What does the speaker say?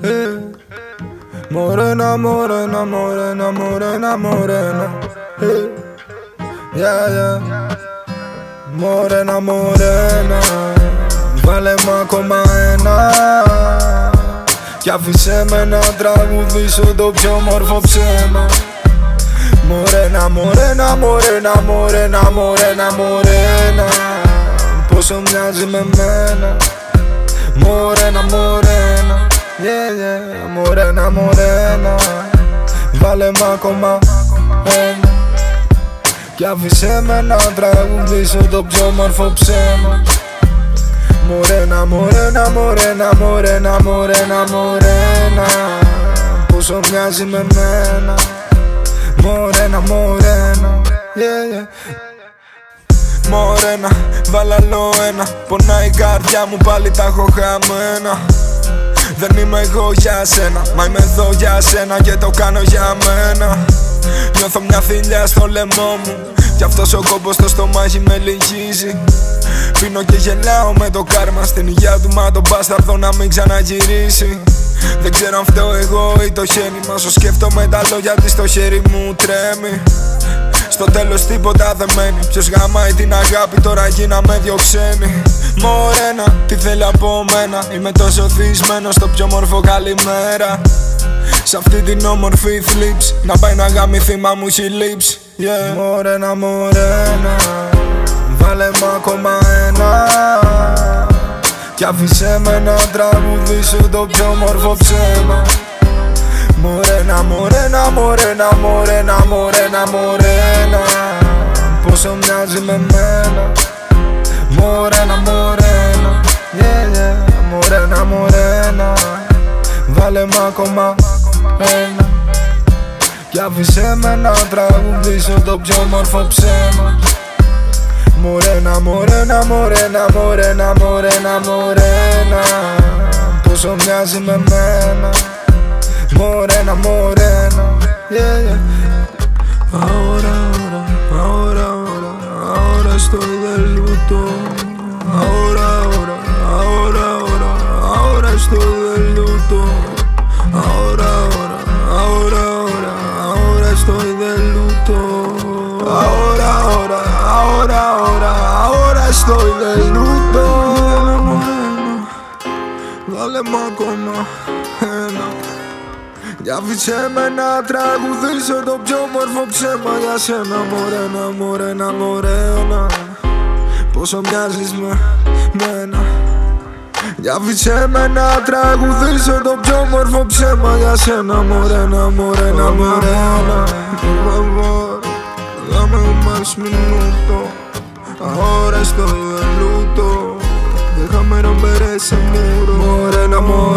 Eh. Morena, morena, morena, morena, morena. Eh. Yeah, yeah. Morena, morena. Βάλε μου ακόμα ένα Κι άφησέ με να τραγουδήσω το πιο μόρφο ψέμα Μωρένα, μωρένα, μωρένα, μωρένα, μωρένα, μωρένα Πόσο μοιάζει με μένα μωρένα, μωρένα Βάλε μ' ακόμα. Ένα Κι άφησέ με να τραγουδήσω το πιο μορφό ψέμα. Μωρένα, μωρένα, μωρένα, μωρένα, μωρένα, μωρένα Πόσο μοιάζει με μένα. Μωρένα, μωρένα yeah, yeah. Μωρένα, βάλα άλλο ένα Πονάει η καρδιά μου πάλι τα έχω χαμένα δεν είμαι εγώ για σένα Μα είμαι εδώ για σένα και το κάνω για μένα. Νιώθω μια θηλιά στο λαιμό μου Κι αυτός ο κόμπος στο στομάχι με λυγίζει. Πίνω και γελάω με το κάρμα Στην υγεία του μα τον μπάσταρδο να μην ξαναγυρίσει. Δεν ξέρω αν φταίω εγώ ή το χέρι Μας όσο σκέφτομαι τα λόγια της το χέρι μου τρέμει. Στο τέλος τίποτα δεν μένει Ποιος γαμάει την αγάπη τώρα γίναμε δυο ξένοι Μωρένα, τι θέλει από μένα. Είμαι τόσο θυσμένος στο πιο μορφό καλημέρα Σ' αυτή την όμορφη θλίψη Να πάει να γαμηθεί μα μου έχει λείψει. Yeah. Μωρένα, μωρένα Βάλε μου ακόμα ένα. Κι άφησέ με να τραγουδήσω το πιο μορφό ψέμα. Μωρένα, μωρένα, μωρένα, μωρένα, μωρένα, μωρένα Πόσο μοιάζει με μένα Βάλε μ' ακόμα. Ένα Κι άφησέ με να τραγουδήσω το πιο μορφό ψέμα. Μωρένα, μωρένα, μωρένα, μωρένα, μωρένα, μωρένα. Πόσο μοιάζει με μένα. Μωρένα, μωρένα. Yeah, yeah. Ahora, ahora, ahora, ahora, ahora estoy de luto Ahora, ahora, ahora, ahora, ahora estoy de luto estoy de luto Dale más ακόμα ένα Κι άφησέ με να τραγουδήσω το πιο μορφό ψέμα για σένα Μωρένα, μωρένα, μωρένα Πόσο μοιάζεις με μένα Κι άφησέ με να τραγουδήσω το πιο μορφό ψέμα για σένα Μωρένα, μωρένα, μωρena Por favor, dame más minuto Ahora estoy de luto. Déjame romper ese muro. Morena, morena